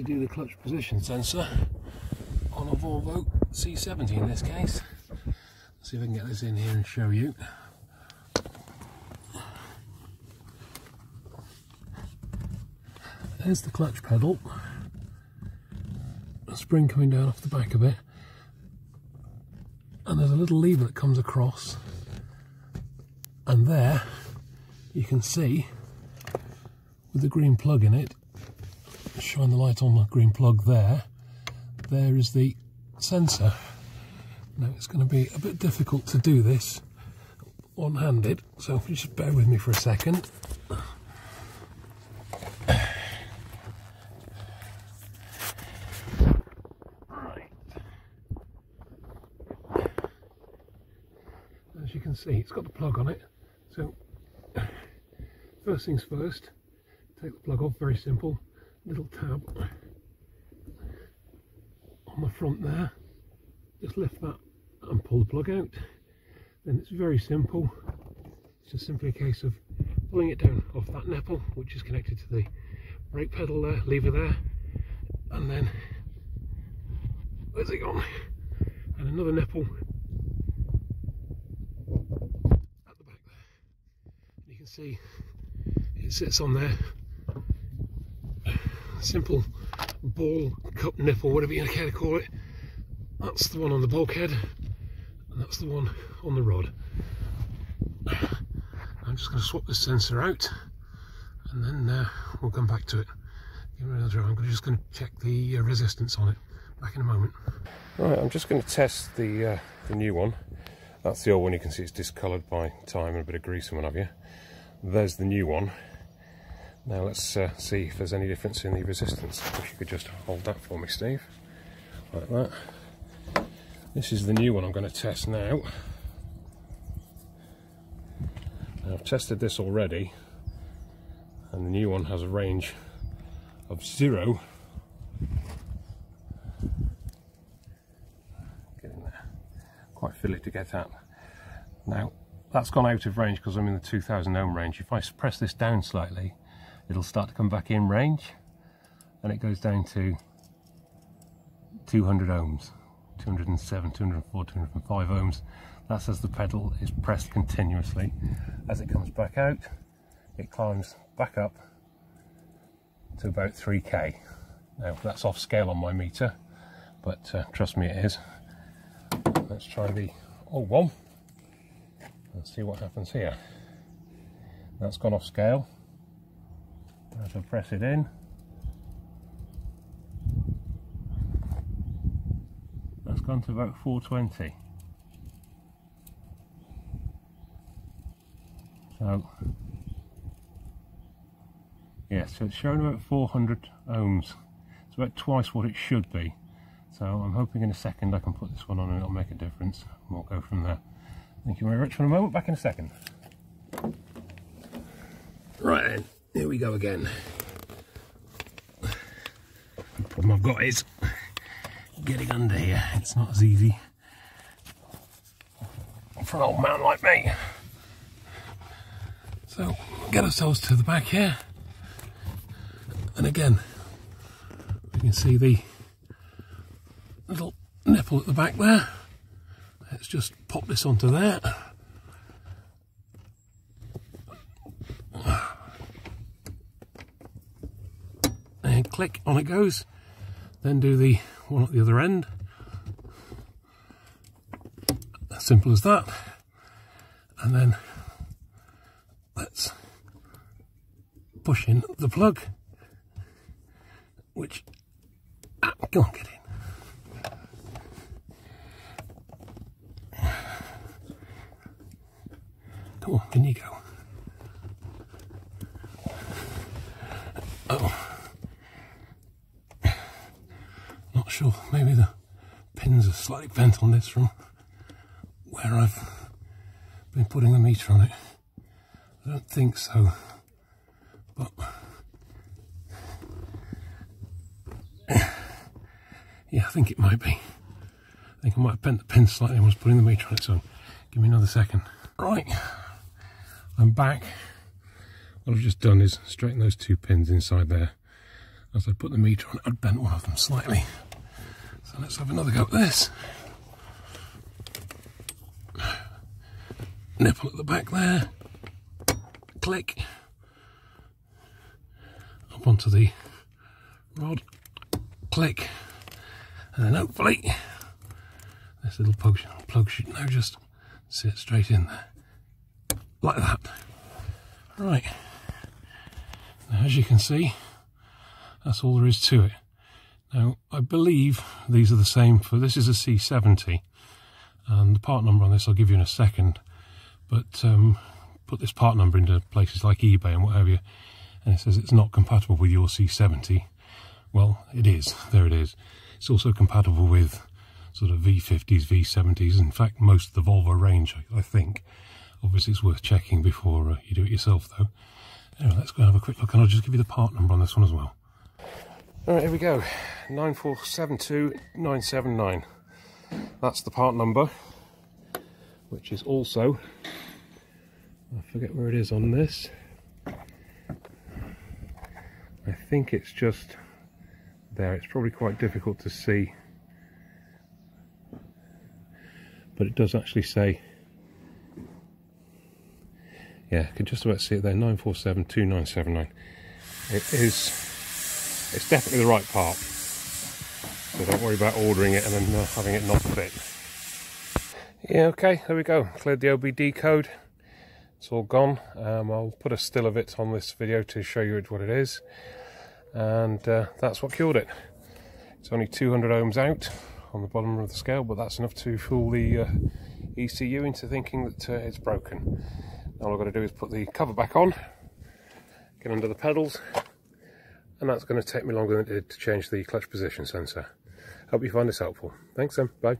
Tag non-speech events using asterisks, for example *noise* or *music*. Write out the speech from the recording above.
To do the clutch position sensor on a Volvo C70 in this case. Let's see if I can get this in here and show you. There's the clutch pedal. A spring coming down off the back of it. And there's a little lever that comes across. And there you can see with the green plug in it, shine the light on the green plug there, there is the sensor. Now it's going to be a bit difficult to do this one-handed, so just bear with me for a second. As you can see, it's got the plug on it. So, first things first, take the plug off, very simple. Little tab on the front there. Just lift that and pull the plug out. Then it's very simple. It's just simply a case of pulling it down off that nipple, which is connected to the brake pedal there, lever there, and then where's it gone? And another nipple at the back there. You can see it sits on there. Simple ball cup nipple, whatever you care to call it. That's the one on the bulkhead, and that's the one on the rod. I'm just going to swap this sensor out, and then uh, we'll come back to it. I'm just going to check the uh, resistance on it. Back in a moment. Right, I'm just going to test the uh, the new one. That's the old one. You can see it's discoloured by time and a bit of grease and what have you. There's the new one. Now let's uh, see if there's any difference in the resistance. If you could just hold that for me, Steve. Like that. This is the new one I'm going to test now. now. I've tested this already and the new one has a range of zero getting there quite fiddly to get at now that's gone out of range because I'm in the 2000 ohm range if I press this down slightly it'll start to come back in range and it goes down to 200 ohms 207, 204, 205 ohms. That's as the pedal is pressed continuously. As it comes back out, it climbs back up to about 3k. Now that's off scale on my meter, but uh, trust me it is. Let's try the old one and see what happens here. That's gone off scale. I press it in, That's gone to about 420 so yeah so it's showing about 400 ohms. It's about twice what it should be. So I'm hoping in a second I can put this one on and it'll make a difference. We'll go from there. Thank you very much for a moment. Back in a second. Right here we go again the problem I've got is getting under here. It's not as easy for an old man like me. So get ourselves to the back here. And again, you can see the little nipple at the back there. Let's just pop this onto there. And click, on it goes. Then do the one at the other end. As simple as that. And then let's push in the plug, which, ah, go on, get in. Come on, can you go? Oh. sure. Maybe the pins are slightly bent on this from where I've been putting the meter on it. I don't think so. But *sighs* yeah, I think it might be. I think I might have bent the pin slightly and was putting the meter on it, so give me another second. Right, I'm back. What I've just done is straighten those two pins inside there as I put the meter on, I'd bent one of them slightly. So let's have another go at this. Nipple at the back there. Click. Up onto the rod. Click. And then hopefully this little plug, plug should now just sit straight in there. Like that. Right. Now as you can see, that's all there is to it. Now, I believe these are the same for, this is a C70, and the part number on this I'll give you in a second, but um, put this part number into places like eBay and what have you, and it says it's not compatible with your C70. Well, it is, there it is. It's also compatible with sort of V50s, V70s, in fact, most of the Volvo range, I think. Obviously, it's worth checking before uh, you do it yourself, though. Anyway, let's go and have a quick look, and I'll just give you the part number on this one as well. All right, here we go. 9472979. That's the part number, which is also, I forget where it is on this. I think it's just there. It's probably quite difficult to see. But it does actually say, yeah, I can just about see it there, 9472979. It is it's definitely the right part. So don't worry about ordering it and then uh, having it not fit. Yeah, okay, there we go. Cleared the OBD code. It's all gone. Um, I'll put a still of it on this video to show you what it is. And uh, that's what killed it. It's only 200 ohms out on the bottom of the scale, but that's enough to fool the uh, ECU into thinking that uh, it's broken. All I've got to do is put the cover back on, get under the pedals, and that's going to take me longer than it did to change the clutch position sensor. Hope you find this helpful. Thanks then, bye.